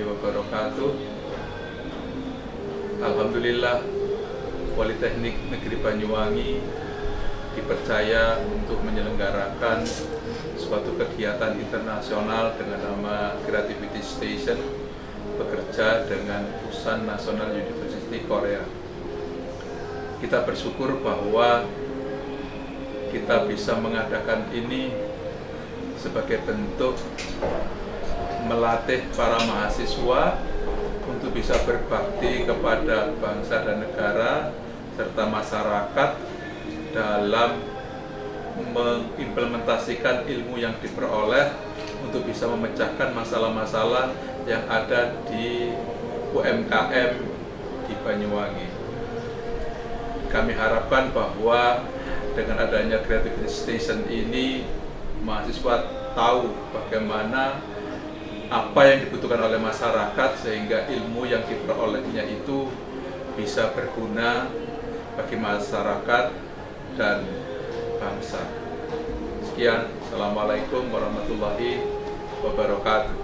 wabarakatuh. Alhamdulillah Politeknik Negeri Banyuwangi dipercaya untuk menyelenggarakan suatu kegiatan internasional dengan nama Creativity Station bekerja dengan Busan National University Korea. Kita bersyukur bahwa kita bisa mengadakan ini sebagai bentuk melatih para mahasiswa untuk bisa berbakti kepada bangsa dan negara serta masyarakat dalam mengimplementasikan ilmu yang diperoleh untuk bisa memecahkan masalah-masalah yang ada di UMKM di Banyuwangi. Kami harapkan bahwa dengan adanya Creativity Station ini mahasiswa tahu bagaimana apa yang dibutuhkan oleh masyarakat sehingga ilmu yang diperolehnya itu bisa berguna bagi masyarakat dan bangsa. Sekian, Assalamualaikum warahmatullahi wabarakatuh.